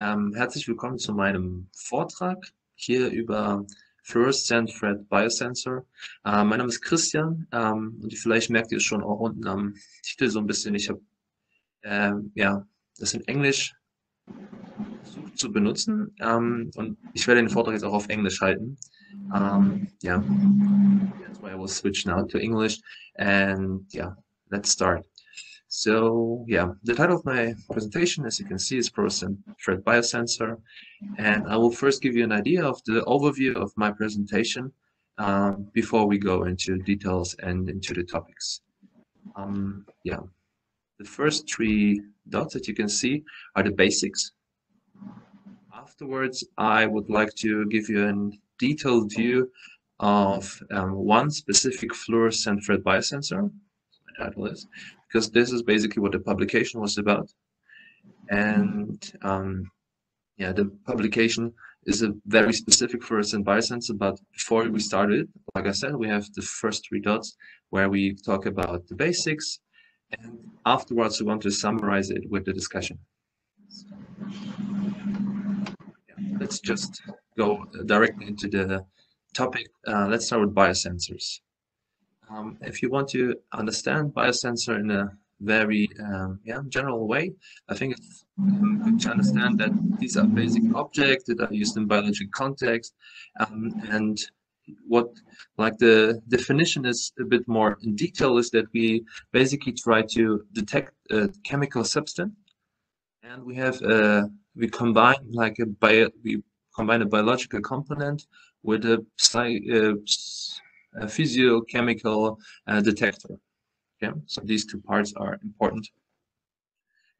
Ähm, herzlich willkommen zu meinem Vortrag hier über Fluorescent Thread Biosensor. Äh, mein Name ist Christian ähm, und vielleicht merkt ihr es schon auch unten am Titel so ein bisschen. Ich habe äh, ja, das in Englisch versucht zu benutzen ähm, und ich werde den Vortrag jetzt auch auf Englisch halten. Um, yeah, that's why I will switch now to English and yeah, let's start. So yeah, the title of my presentation, as you can see, is Fluorescent FRET Biosensor. And I will first give you an idea of the overview of my presentation um, before we go into details and into the topics. Um, yeah, the first three dots that you can see are the basics. Afterwards, I would like to give you a detailed view of um, one specific fluorescent FRET biosensor, title is, because this is basically what the publication was about. And um, yeah, the publication is a very specific fluorescent biosensor, but before we started, like I said, we have the first three dots where we talk about the basics, and afterwards we want to summarize it with the discussion. Let's just go directly into the topic. Uh, let's start with biosensors. Um, if you want to understand biosensor in a very um, yeah, general way, I think it's good to understand that these are basic objects that are used in biological context. Um, and what like the definition is a bit more in detail is that we basically try to detect a chemical substance and we have a, we combine like a bio we combine a biological component with a, uh, a physiochemical uh, detector. Okay, so these two parts are important.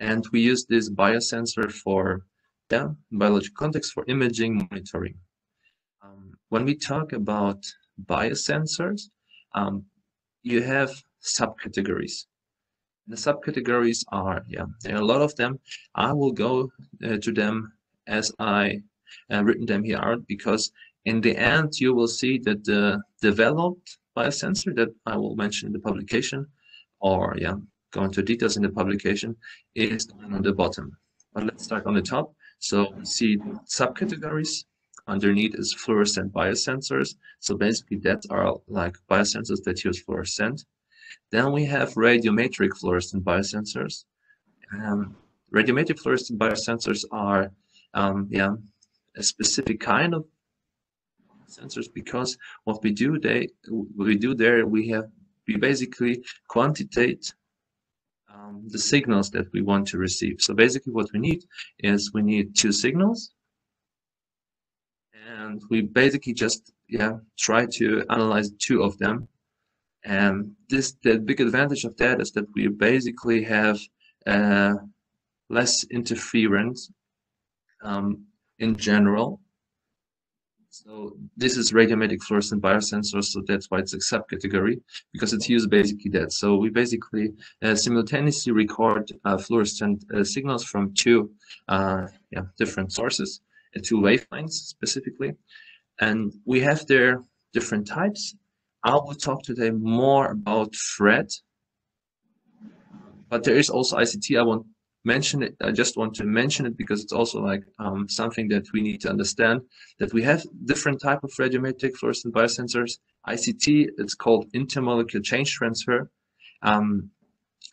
And we use this biosensor for yeah, biological context for imaging monitoring. Um, when we talk about biosensors, um, you have subcategories. The subcategories are, yeah, there are a lot of them. I will go uh, to them as I uh, written them here because in the end you will see that the developed biosensor that I will mention in the publication or yeah go into details in the publication is on the bottom. But let's start on the top. So see subcategories. Underneath is fluorescent biosensors. So basically that are like biosensors that use fluorescent. Then we have ratiometric fluorescent biosensors. Um, ratiometric fluorescent biosensors are um, yeah a specific kind of sensors because what we do they we do there we have we basically quantitate um, the signals that we want to receive. So basically what we need is we need two signals. And we basically just yeah try to analyze two of them. And this the big advantage of that is that we basically have uh, less interference um, in general. So this is ratiometric fluorescent biosensor, so that's why it's a subcategory, because it's used basically that. So we basically uh, simultaneously record uh, fluorescent uh, signals from two uh, yeah, different sources, uh, two wavelengths specifically. And we have there different types. I will talk today more about FRET, but there is also ICT I want mention it. I just want to mention it because it's also like um, something that we need to understand that we have different type of ratiometric fluorescent biosensors. ICT, it's called intermolecular charge transfer. Um,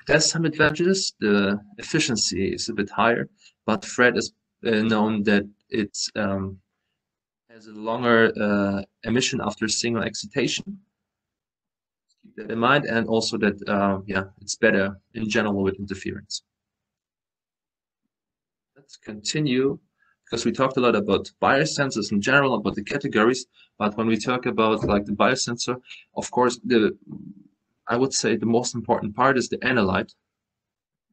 there's some advantages. The efficiency is a bit higher, but FRET is uh, known that it's um, has a longer uh, emission after single excitation. Keep that in mind, and also that uh, yeah, it's better in general with interference let's continue because we talked a lot about biosensors in general, about the categories. But when we talk about like the biosensor, of course, the I would say the most important part is the analyte.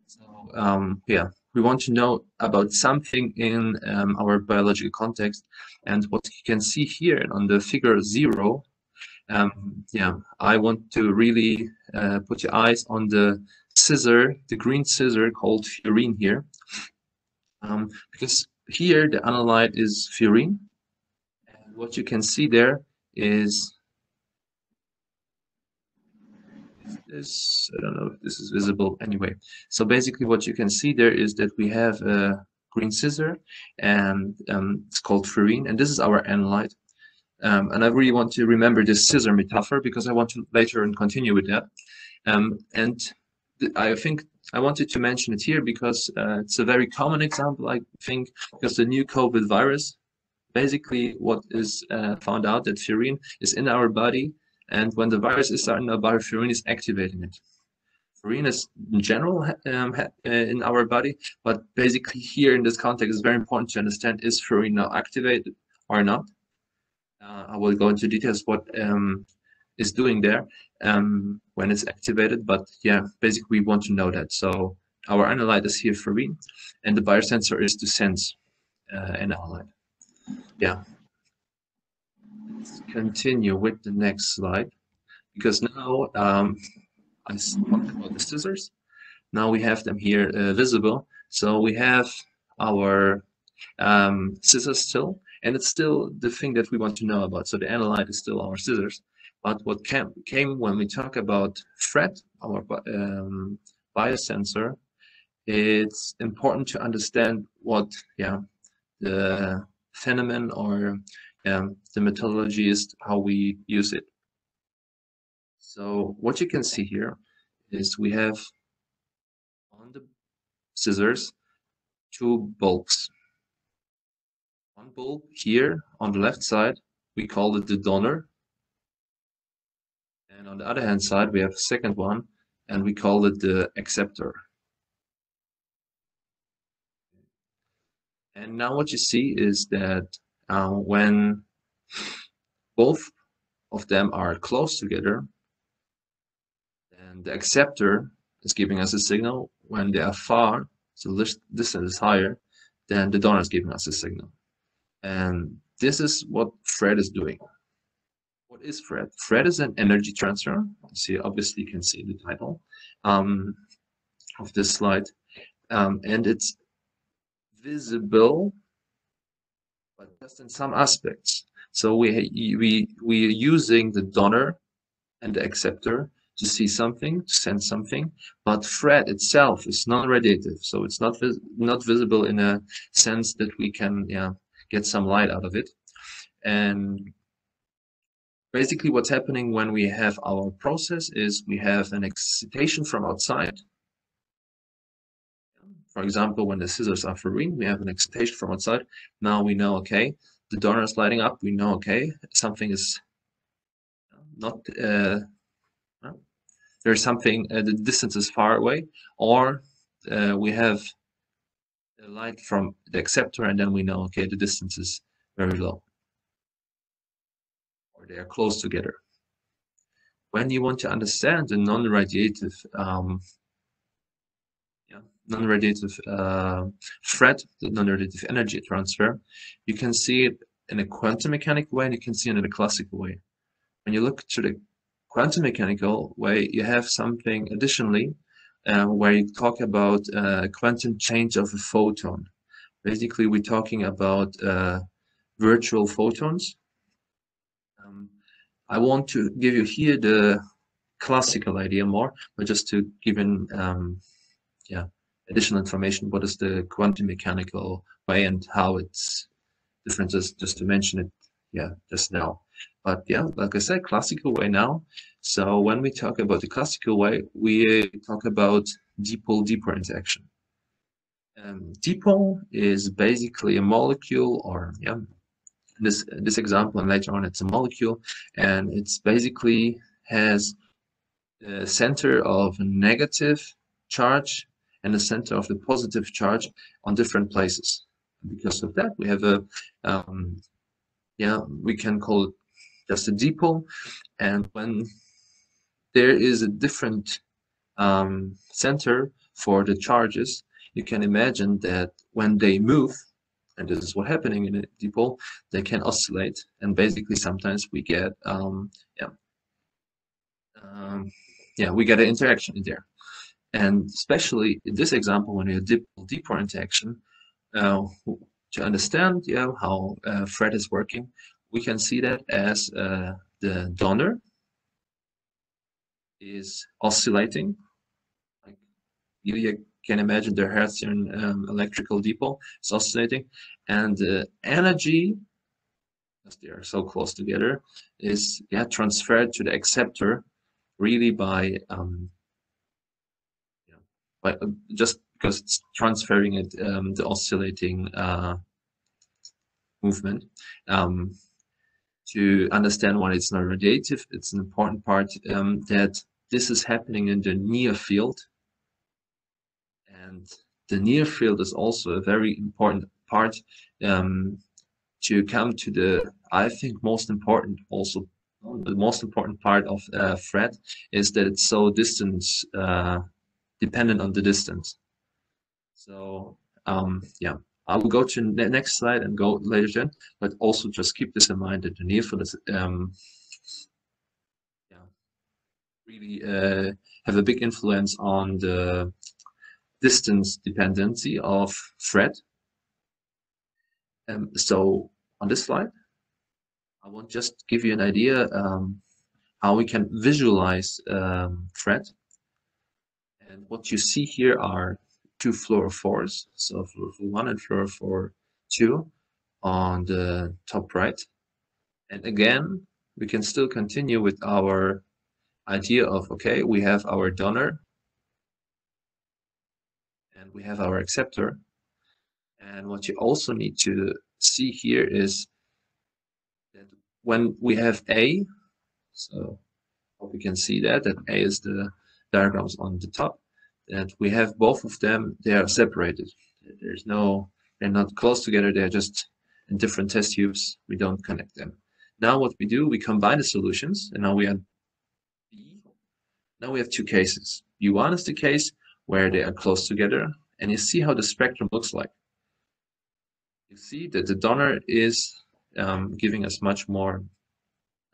So um, yeah, we want to know about something in um, our biological context. And what you can see here on the figure zero, um, yeah, I want to really uh, put your eyes on the scissor, the green scissor called furin here um, because here the analyte is furin. and what you can see there is this I don't know if this is visible anyway so basically what you can see there is that we have a green scissor, and um, it's called furin and this is our analyte. Um, and I really want to remember this scissor metaphor because I want to later and continue with that. Um, and I think I wanted to mention it here because uh, it's a very common example, I think, because the new COVID virus, basically what is uh, found out that furin is in our body, and when the virus is in our body, furin is activating it. Furin is in general um, uh, in our body, but basically here in this context, it's very important to understand is furin now activated or not. Uh, I will go into details what um, is doing there um, when it's activated. But yeah, basically we want to know that. So our analyte is here furin, and the biosensor is to sense uh, an analyte. Yeah. Let's continue with the next slide, because now um, I talked about the scissors. Now we have them here uh, visible. So we have our um, scissors still, and it's still the thing that we want to know about. So the analyte is still our scissors. But what came, came when we talk about FRET, our um, biosensor, it's important to understand what yeah the phenomenon or um, the methodology is, how we use it. So what you can see here is we have on the scissors two bulbs. One bulb here on the left side, we call it the donor, on the other hand side, we have a second one, and we call it the acceptor. And now what you see is that uh, when both of them are close together, then the acceptor is giving us a signal. When they are far, so this distance is higher, then the donor is giving us a signal. And this is what FRET is doing. Is FRET? FRET is an energy transfer. See, obviously you can see the title um, of this slide. Um, and it's visible, but just in some aspects. So we, we, we are using the donor and the acceptor to see something, to send something, but FRET itself is non-radiative, so it's not vis not visible in a sense that we can yeah, get some light out of it. And basically what's happening when we have our process is we have an excitation from outside. For example, when the scissors are furin, we have an excitation from outside. Now we know, okay, the donor is lighting up. We know, okay, something is not, uh, there's something, uh, the distance is far away, or uh, we have light from the acceptor, and then we know, okay, the distance is very low they are close together. When you want to understand the non-radiative um, yeah, non-radiative uh, FRET, the non-radiative energy transfer, you can see it in a quantum mechanical way and you can see it in a classical way. When you look to the quantum mechanical way, you have something additionally uh, where you talk about uh, quantum change of a photon. Basically, we're talking about uh, virtual photons I want to give you here the classical idea more, but just to give in um, yeah additional information. What is the quantum mechanical way and how it's differences? Just to mention it, yeah, just now. But yeah, like I said, classical way now. So when we talk about the classical way, we talk about dipole-dipole interaction. Um, dipole is basically a molecule or yeah, this this example and later on it's a molecule and it's basically has a center of negative charge and the center of the positive charge on different places. Because of that we have a um, yeah we can call it just a dipole and when there is a different um, center for the charges you can imagine that when they move and this is what happening in a dipole, they can oscillate, and basically sometimes we get, um, yeah, um, yeah, we get an interaction in there. And especially in this example, when you have dipole dipole interaction, uh, to understand yeah, how uh, FRET is working, we can see that as uh, the donor is oscillating. Like you can imagine the Hertzian um, electrical dipole is oscillating, and the energy, as they are so close together, is yeah transferred to the acceptor, really by um, yeah, by uh, just because it's transferring it um, the oscillating uh, movement. Um, to understand why it's not radiative, it's an important part um, that this is happening in the near field and the near field is also a very important part um, to come to the, I think, most important also the most important part of uh, is that it's so distance uh, dependent on the distance. So um, yeah, I will go to the next slide and go later then, but also just keep this in mind that the near field is um, yeah, really uh, have a big influence on the distance dependency of thread. Um, so on this slide, I want just give you an idea um, how we can visualize um, FRET. And what you see here are two fluorophores, so fluorophore 1 and fluorophore 2 on the top right. And again, we can still continue with our idea of, okay, we have our donor and we have our acceptor. And what you also need to see here is that when we have A, so hope you can see that, that A is the diagrams on the top, that we have both of them, they are separated. There's no, they're not close together, they're just in different test tubes, we don't connect them. Now what we do, we combine the solutions, and now we have B. Now we have two cases. U1 is the case where they are close together and you see how the spectrum looks like. You see that the donor is um, giving us much more,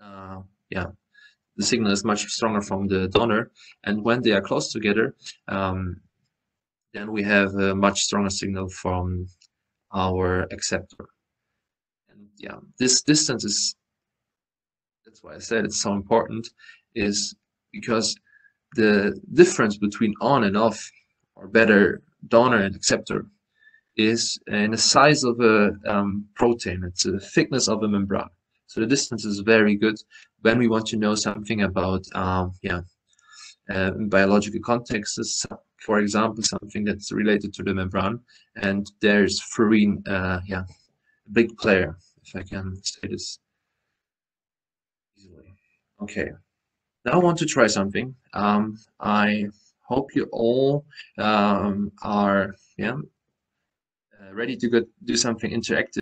uh, yeah, the signal is much stronger from the donor. And when they are close together, um, then we have a much stronger signal from our acceptor. And yeah, this distance is, that's why I said it's so important, is because the difference between on and off, or better, donor and acceptor, is in the size of a um, protein. It's the thickness of a membrane. So the distance is very good when we want to know something about, um, yeah, uh, biological contexts, for example, something that's related to the membrane. And there's furin, uh, yeah, big player, if I can say this easily. Okay. Now I want to try something. Um, I hope you all um, are yeah uh, ready to go do something interactive.